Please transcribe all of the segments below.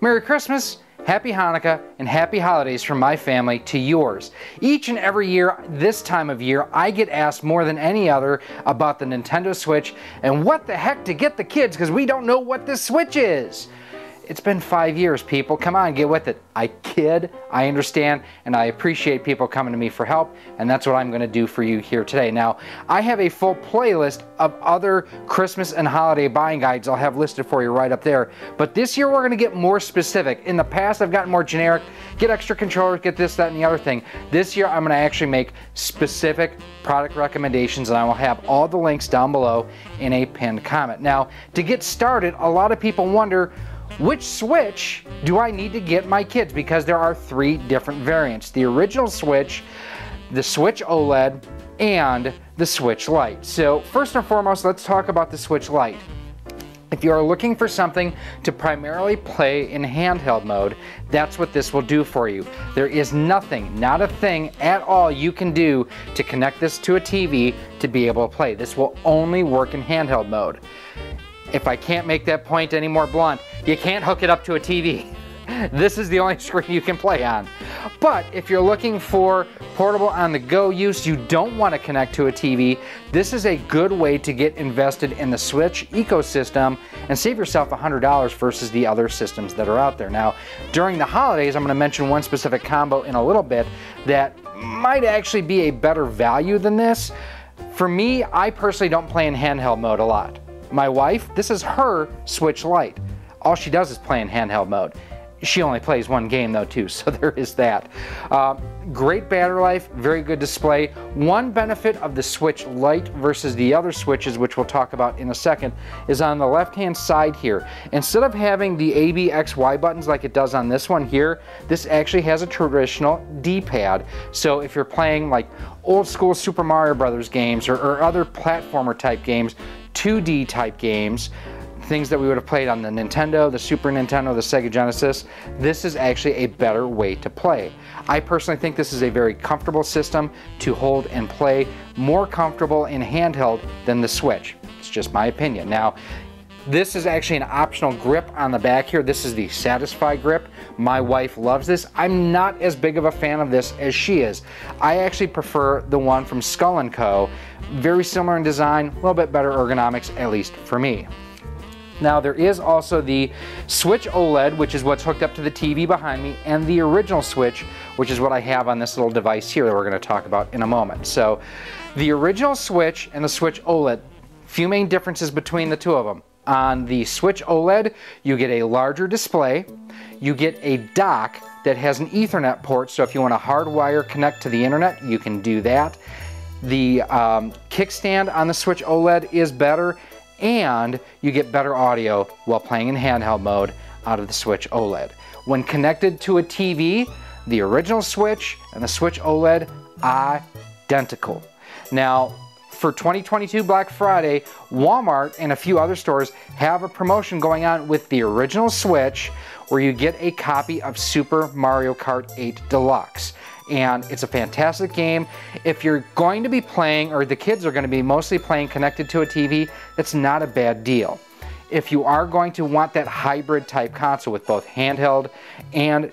Merry Christmas, Happy Hanukkah, and Happy Holidays from my family to yours. Each and every year, this time of year, I get asked more than any other about the Nintendo Switch and what the heck to get the kids because we don't know what this Switch is. It's been five years, people. Come on, get with it. I kid, I understand, and I appreciate people coming to me for help, and that's what I'm going to do for you here today. Now, I have a full playlist of other Christmas and holiday buying guides I'll have listed for you right up there, but this year we're going to get more specific. In the past, I've gotten more generic, get extra controllers, get this, that, and the other thing. This year, I'm going to actually make specific product recommendations, and I will have all the links down below in a pinned comment. Now, to get started, a lot of people wonder, which switch do I need to get my kids? Because there are three different variants. The original switch, the Switch OLED, and the Switch Lite. So first and foremost, let's talk about the Switch Lite. If you are looking for something to primarily play in handheld mode, that's what this will do for you. There is nothing, not a thing at all you can do to connect this to a TV to be able to play. This will only work in handheld mode. If I can't make that point any more blunt, you can't hook it up to a TV. This is the only screen you can play on. But if you're looking for portable on the go use, you don't want to connect to a TV, this is a good way to get invested in the Switch ecosystem and save yourself $100 versus the other systems that are out there. Now, during the holidays, I'm going to mention one specific combo in a little bit that might actually be a better value than this. For me, I personally don't play in handheld mode a lot. My wife, this is her Switch Lite. All she does is play in handheld mode. She only plays one game though too, so there is that. Uh, great battery life, very good display. One benefit of the Switch Lite versus the other switches, which we'll talk about in a second, is on the left-hand side here. Instead of having the A, B, X, Y buttons like it does on this one here, this actually has a traditional D-pad. So if you're playing like old school Super Mario Brothers games or, or other platformer type games, 2D type games, things that we would have played on the Nintendo, the Super Nintendo, the Sega Genesis, this is actually a better way to play. I personally think this is a very comfortable system to hold and play, more comfortable in handheld than the Switch. It's just my opinion. Now, this is actually an optional grip on the back here. This is the Satisfye grip. My wife loves this. I'm not as big of a fan of this as she is. I actually prefer the one from Skull & Co. Very similar in design, a little bit better ergonomics, at least for me. Now there is also the Switch OLED, which is what's hooked up to the TV behind me, and the original Switch, which is what I have on this little device here that we're going to talk about in a moment. So the original Switch and the Switch OLED, few main differences between the two of them. On the Switch OLED, you get a larger display, you get a dock that has an Ethernet port, so if you want to hardwire connect to the internet, you can do that. The um, kickstand on the Switch OLED is better, and you get better audio while playing in handheld mode out of the Switch OLED. When connected to a TV, the original Switch and the Switch OLED identical. Now, for 2022 Black Friday, Walmart and a few other stores have a promotion going on with the original Switch where you get a copy of Super Mario Kart 8 Deluxe and it's a fantastic game. If you're going to be playing, or the kids are going to be mostly playing connected to a TV, it's not a bad deal. If you are going to want that hybrid type console with both handheld and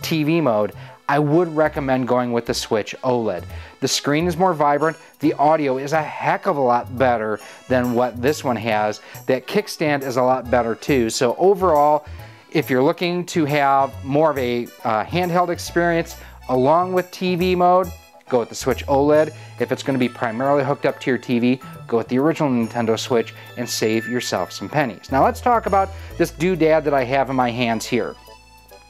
TV mode, I would recommend going with the Switch OLED. The screen is more vibrant, the audio is a heck of a lot better than what this one has. That kickstand is a lot better too. So overall, if you're looking to have more of a uh, handheld experience, Along with TV mode, go with the Switch OLED. If it's going to be primarily hooked up to your TV, go with the original Nintendo Switch and save yourself some pennies. Now let's talk about this doodad that I have in my hands here.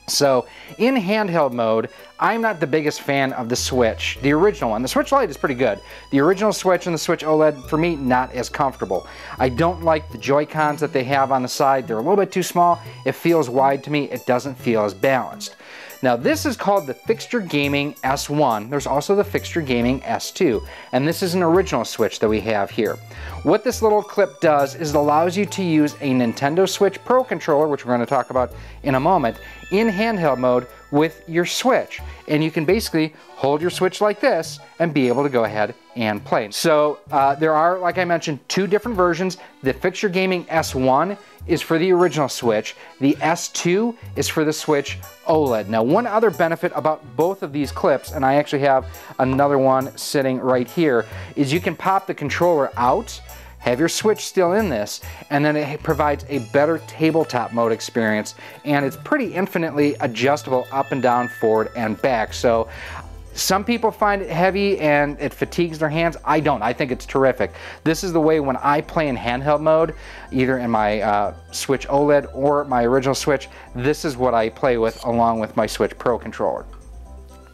So in handheld mode, I'm not the biggest fan of the Switch, the original one. The Switch Lite is pretty good. The original Switch and the Switch OLED, for me, not as comfortable. I don't like the Joy-Cons that they have on the side. They're a little bit too small. It feels wide to me. It doesn't feel as balanced. Now this is called the Fixture Gaming S1. There's also the Fixture Gaming S2, and this is an original Switch that we have here. What this little clip does is it allows you to use a Nintendo Switch Pro controller, which we're going to talk about in a moment, in handheld mode with your Switch. And you can basically hold your Switch like this and be able to go ahead and play. So uh, there are, like I mentioned, two different versions. The Fixture Gaming S1 is for the original Switch. The S2 is for the Switch OLED. Now, one other benefit about both of these clips, and I actually have another one sitting right here, is you can pop the controller out have your Switch still in this, and then it provides a better tabletop mode experience, and it's pretty infinitely adjustable up and down, forward and back. So some people find it heavy and it fatigues their hands. I don't. I think it's terrific. This is the way when I play in handheld mode, either in my uh, Switch OLED or my original Switch, this is what I play with along with my Switch Pro controller.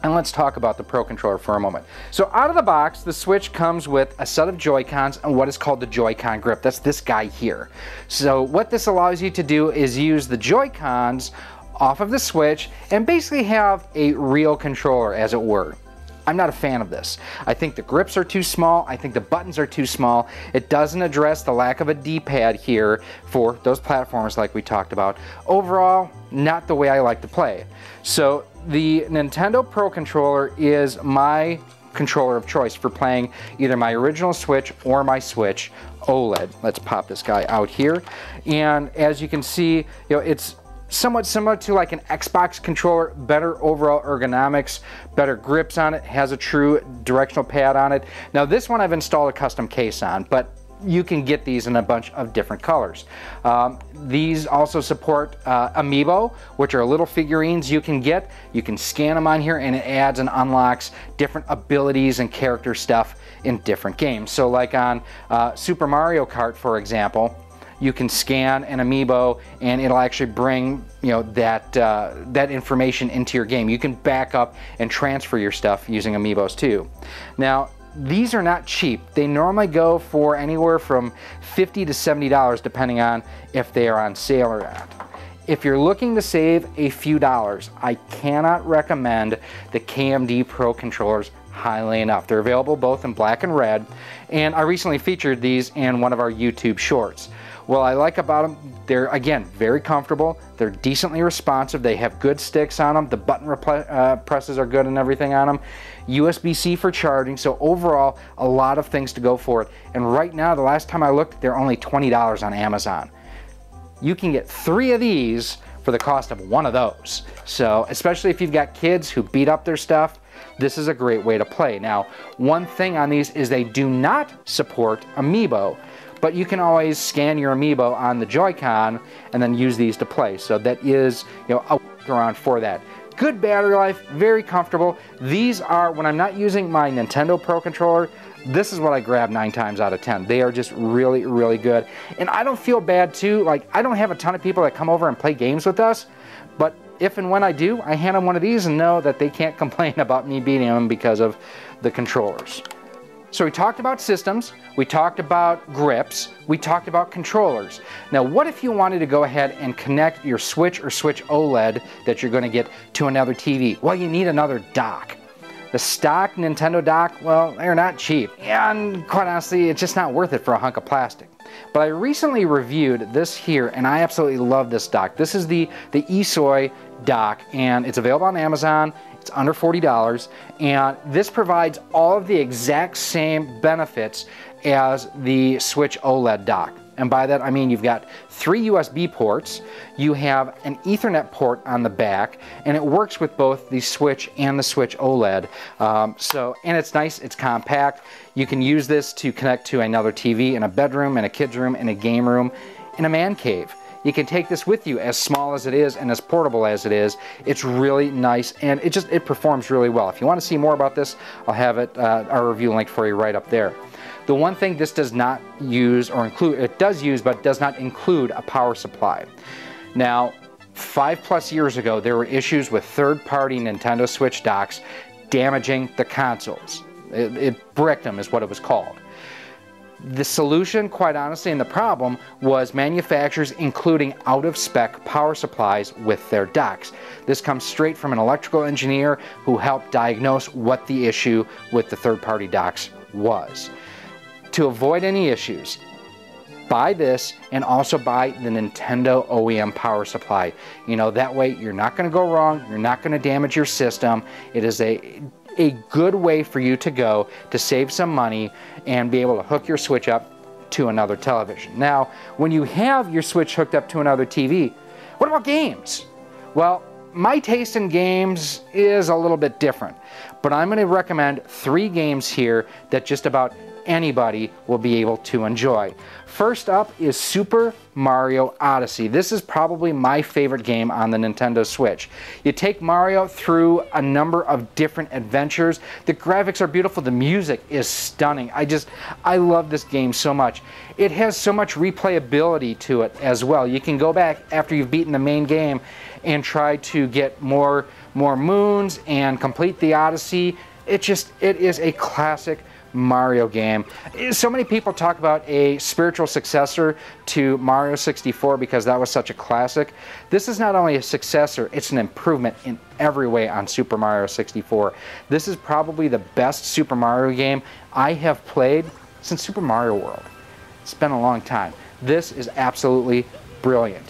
And let's talk about the Pro Controller for a moment. So out of the box, the Switch comes with a set of Joy-Cons and what is called the Joy-Con grip. That's this guy here. So what this allows you to do is use the Joy-Cons off of the Switch and basically have a real controller, as it were. I'm not a fan of this. I think the grips are too small. I think the buttons are too small. It doesn't address the lack of a D-pad here for those platforms like we talked about. Overall, not the way I like to play. So the Nintendo Pro Controller is my controller of choice for playing either my original Switch or my Switch OLED. Let's pop this guy out here. And as you can see, you know, it's somewhat similar to like an Xbox controller, better overall ergonomics, better grips on it, has a true directional pad on it. Now this one I've installed a custom case on, but you can get these in a bunch of different colors. Um, these also support uh, Amiibo, which are little figurines you can get. You can scan them on here and it adds and unlocks different abilities and character stuff in different games. So like on uh, Super Mario Kart, for example, you can scan an amiibo and it'll actually bring you know that uh, that information into your game. You can back up and transfer your stuff using amiibos too. Now these are not cheap. They normally go for anywhere from 50 to $70 depending on if they are on sale or not. If you're looking to save a few dollars, I cannot recommend the KMD Pro controllers highly enough. They're available both in black and red, and I recently featured these in one of our YouTube shorts. What I like about them, they're again very comfortable. They're decently responsive. They have good sticks on them. The button uh, presses are good and everything on them. USB-C for charging. So overall, a lot of things to go for it. And right now, the last time I looked, they're only $20 on Amazon. You can get three of these for the cost of one of those. So especially if you've got kids who beat up their stuff, this is a great way to play. Now, one thing on these is they do not support Amiibo but you can always scan your amiibo on the Joy-Con and then use these to play. So that is, you know, a workaround for that. Good battery life, very comfortable. These are, when I'm not using my Nintendo Pro Controller, this is what I grab nine times out of 10. They are just really, really good. And I don't feel bad too, like I don't have a ton of people that come over and play games with us, but if and when I do, I hand them one of these and know that they can't complain about me beating them because of the controllers. So we talked about systems, we talked about grips, we talked about controllers. Now what if you wanted to go ahead and connect your Switch or Switch OLED that you're going to get to another TV? Well, you need another dock. The stock Nintendo dock, well, they're not cheap. And quite honestly, it's just not worth it for a hunk of plastic. But I recently reviewed this here, and I absolutely love this dock. This is the, the ESOI dock, and it's available on Amazon. It's under $40 and this provides all of the exact same benefits as the Switch OLED dock. And by that I mean you've got three USB ports, you have an Ethernet port on the back, and it works with both the Switch and the Switch OLED. Um, so, and it's nice, it's compact. You can use this to connect to another TV in a bedroom, in a kid's room, in a game room, in a man cave. You can take this with you as small as it is and as portable as it is. It's really nice and it just it performs really well. If you want to see more about this, I'll have it uh, our review link for you right up there. The one thing this does not use or include, it does use but does not include a power supply. Now, five plus years ago, there were issues with third-party Nintendo Switch docks damaging the consoles. It, it bricked them is what it was called. The solution, quite honestly, and the problem was manufacturers including out-of-spec power supplies with their docks. This comes straight from an electrical engineer who helped diagnose what the issue with the third-party docks was. To avoid any issues, buy this and also buy the Nintendo OEM power supply. You know, that way you're not going to go wrong, you're not going to damage your system. It is a a good way for you to go to save some money and be able to hook your Switch up to another television. Now, when you have your Switch hooked up to another TV, what about games? Well, my taste in games is a little bit different, but I'm going to recommend three games here that just about anybody will be able to enjoy. First up is Super Mario Odyssey. This is probably my favorite game on the Nintendo Switch. You take Mario through a number of different adventures. The graphics are beautiful. The music is stunning. I just, I love this game so much. It has so much replayability to it as well. You can go back after you've beaten the main game and try to get more, more moons and complete the Odyssey. It just, it is a classic Mario game. So many people talk about a spiritual successor to Mario 64 because that was such a classic. This is not only a successor, it's an improvement in every way on Super Mario 64. This is probably the best Super Mario game I have played since Super Mario World. It's been a long time. This is absolutely brilliant.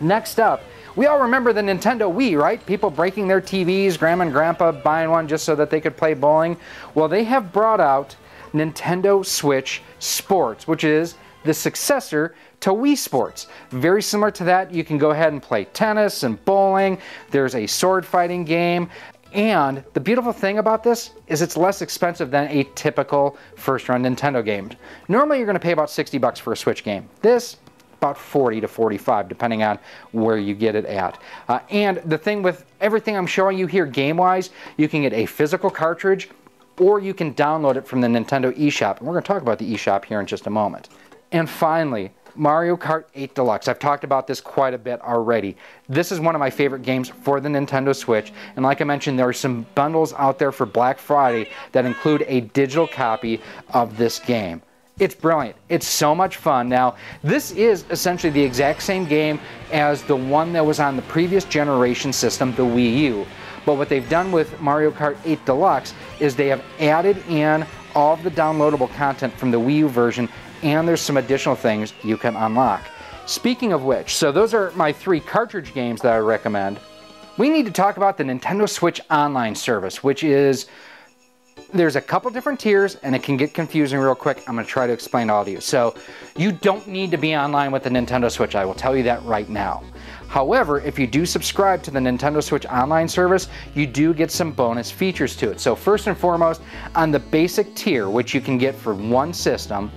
Next up, we all remember the Nintendo Wii, right? People breaking their TVs, grandma and grandpa buying one just so that they could play bowling. Well, they have brought out Nintendo Switch Sports, which is the successor to Wii Sports. Very similar to that, you can go ahead and play tennis and bowling. There's a sword fighting game. And the beautiful thing about this is it's less expensive than a typical first run Nintendo game. Normally you're going to pay about 60 bucks for a Switch game. This, about 40 to 45 depending on where you get it at. Uh, and the thing with everything I'm showing you here game-wise, you can get a physical cartridge or you can download it from the Nintendo eShop. And we're going to talk about the eShop here in just a moment. And finally, Mario Kart 8 Deluxe. I've talked about this quite a bit already. This is one of my favorite games for the Nintendo Switch. And like I mentioned, there are some bundles out there for Black Friday that include a digital copy of this game. It's brilliant. It's so much fun. Now, this is essentially the exact same game as the one that was on the previous generation system, the Wii U. But what they've done with Mario Kart 8 Deluxe is they have added in all of the downloadable content from the Wii U version, and there's some additional things you can unlock. Speaking of which, so those are my three cartridge games that I recommend. We need to talk about the Nintendo Switch Online service, which is there's a couple different tiers and it can get confusing real quick. I'm going to try to explain all to you. So you don't need to be online with the Nintendo Switch. I will tell you that right now. However, if you do subscribe to the Nintendo Switch online service, you do get some bonus features to it. So first and foremost, on the basic tier, which you can get for one system,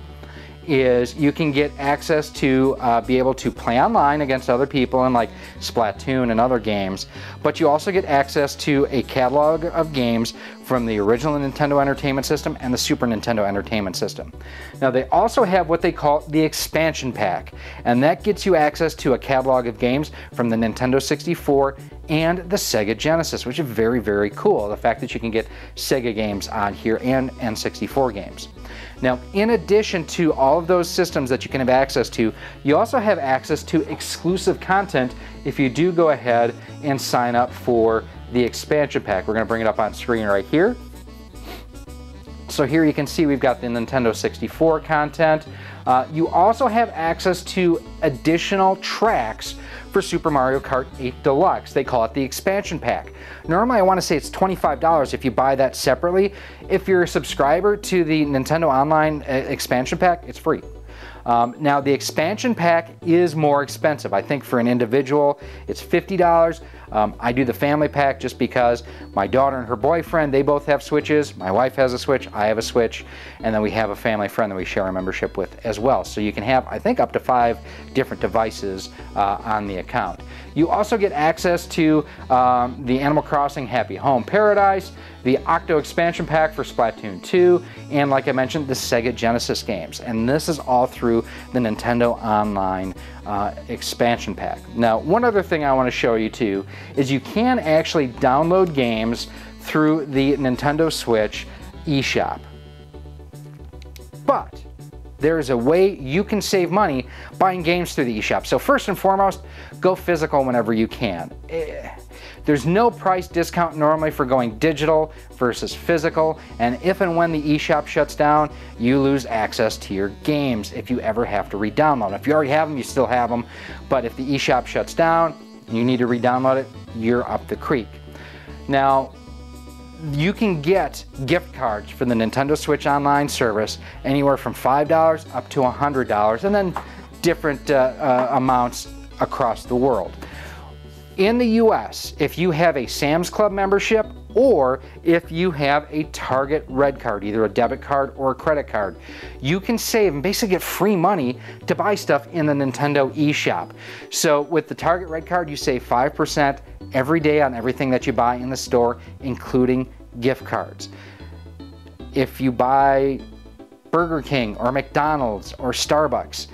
is you can get access to uh, be able to play online against other people in like Splatoon and other games, but you also get access to a catalog of games from the original Nintendo Entertainment System and the Super Nintendo Entertainment System. Now they also have what they call the expansion pack, and that gets you access to a catalog of games from the Nintendo 64 and the Sega Genesis, which is very, very cool. The fact that you can get Sega games on here and N64 games. Now, in addition to all of those systems that you can have access to, you also have access to exclusive content if you do go ahead and sign up for the expansion pack. We're going to bring it up on screen right here. So here you can see we've got the Nintendo 64 content. Uh, you also have access to additional tracks for Super Mario Kart 8 Deluxe. They call it the expansion pack. Normally I want to say it's $25 if you buy that separately. If you're a subscriber to the Nintendo Online uh, expansion pack, it's free. Um, now the expansion pack is more expensive. I think for an individual it's $50. Um, I do the family pack just because my daughter and her boyfriend, they both have Switches. My wife has a Switch, I have a Switch, and then we have a family friend that we share a membership with as well. So you can have, I think, up to five different devices uh, on the account. You also get access to um, the Animal Crossing Happy Home Paradise, the Octo expansion pack for Splatoon 2, and like I mentioned, the Sega Genesis games. And this is all through the Nintendo Online uh, expansion pack. Now, one other thing I want to show you too is you can actually download games through the Nintendo Switch eShop. But there is a way you can save money buying games through the eShop. So first and foremost, go physical whenever you can. There's no price discount normally for going digital versus physical, and if and when the eShop shuts down, you lose access to your games if you ever have to re-download. If you already have them, you still have them, but if the eShop shuts down, you need to re-download it, you're up the creek. Now, you can get gift cards for the Nintendo Switch Online service anywhere from $5 up to $100 and then different uh, uh, amounts across the world. In the US, if you have a Sam's Club membership or if you have a Target Red card, either a debit card or a credit card, you can save and basically get free money to buy stuff in the Nintendo eShop. So with the Target Red card, you save 5% every day on everything that you buy in the store, including gift cards. If you buy Burger King or McDonald's or Starbucks,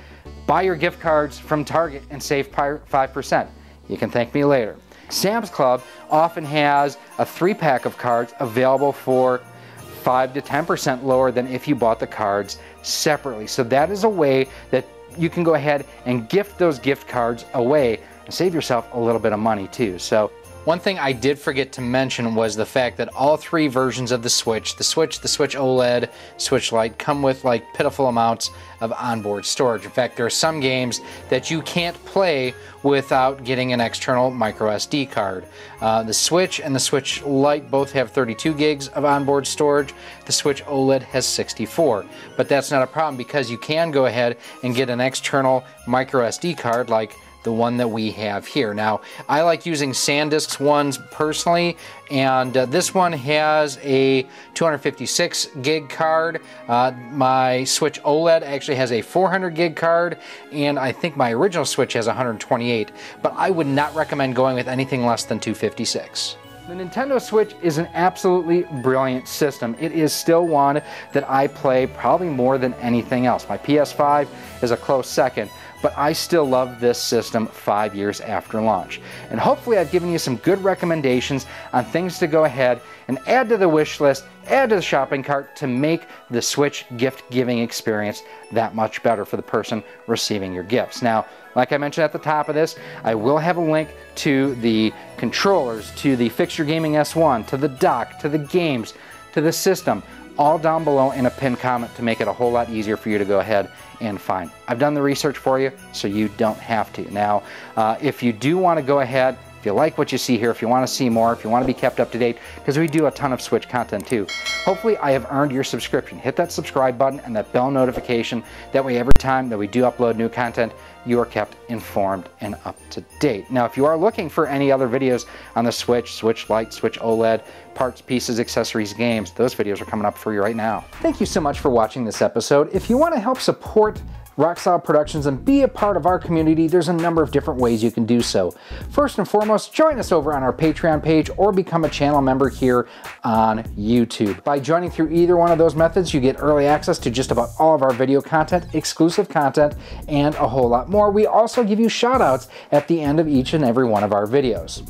buy your gift cards from Target and save 5%. You can thank me later. Sam's Club often has a three pack of cards available for 5 to 10% lower than if you bought the cards separately. So that is a way that you can go ahead and gift those gift cards away and save yourself a little bit of money too. So one thing I did forget to mention was the fact that all three versions of the Switch, the Switch, the Switch OLED, Switch Lite, come with like pitiful amounts of onboard storage. In fact, there are some games that you can't play without getting an external micro SD card. Uh, the Switch and the Switch Lite both have 32 gigs of onboard storage. The Switch OLED has 64. But that's not a problem because you can go ahead and get an external micro SD card like the one that we have here. Now, I like using SanDisk's ones personally, and uh, this one has a 256 gig card. Uh, my Switch OLED actually has a 400 gig card, and I think my original Switch has 128, but I would not recommend going with anything less than 256. The Nintendo Switch is an absolutely brilliant system. It is still one that I play probably more than anything else. My PS5 is a close second, but I still love this system five years after launch. And hopefully I've given you some good recommendations on things to go ahead and add to the wish list, add to the shopping cart to make the Switch gift giving experience that much better for the person receiving your gifts. Now, like I mentioned at the top of this, I will have a link to the controllers, to the Fixture Gaming S1, to the dock, to the games, to the system all down below in a pinned comment to make it a whole lot easier for you to go ahead and find. I've done the research for you, so you don't have to. Now, uh, if you do want to go ahead, if you like what you see here, if you want to see more, if you want to be kept up to date, because we do a ton of Switch content too, hopefully I have earned your subscription. Hit that subscribe button and that bell notification. That way every time that we do upload new content, you are kept informed and up to date. Now, if you are looking for any other videos on the Switch, Switch Lite, Switch OLED, parts, pieces, accessories, games, those videos are coming up for you right now. Thank you so much for watching this episode. If you want to help support RoXolid Productions and be a part of our community, there's a number of different ways you can do so. First and foremost, join us over on our Patreon page or become a channel member here on YouTube. By joining through either one of those methods, you get early access to just about all of our video content, exclusive content, and a whole lot more. We also give you shout outs at the end of each and every one of our videos.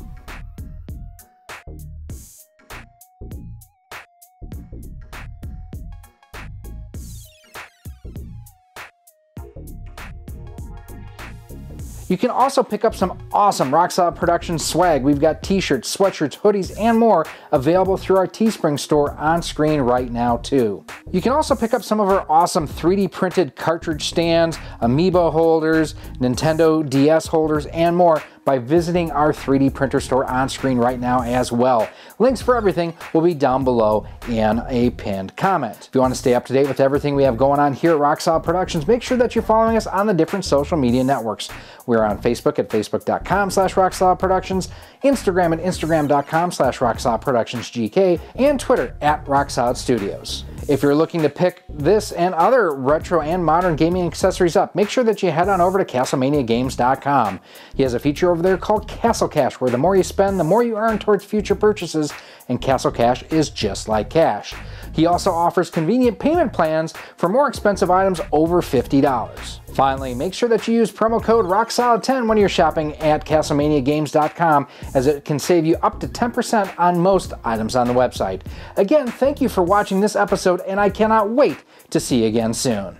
You can also pick up some awesome RoXolid Productions swag. We've got t-shirts, sweatshirts, hoodies, and more available through our Teespring store on screen right now too. You can also pick up some of our awesome 3D printed cartridge stands, amiibo holders, Nintendo DS holders, and more by visiting our 3D printer store on screen right now as well. Links for everything will be down below in a pinned comment. If you want to stay up to date with everything we have going on here at RoXolid Productions, make sure that you're following us on the different social media networks. We're on Facebook at facebook.com slash rocksolidproductions, Instagram at instagram.com slash rocksolidproductionsgk, and Twitter at rocksolidstudios. If you're looking to pick this and other retro and modern gaming accessories up, make sure that you head on over to CastlemaniaGames.com. He has a feature over there called Castle Cash, where the more you spend, the more you earn towards future purchases, and Castle Cash is just like cash. He also offers convenient payment plans for more expensive items over $50. Finally, make sure that you use promo code ROCKSOLID10 when you're shopping at CastlemaniaGames.com as it can save you up to 10% on most items on the website. Again, thank you for watching this episode and I cannot wait to see you again soon.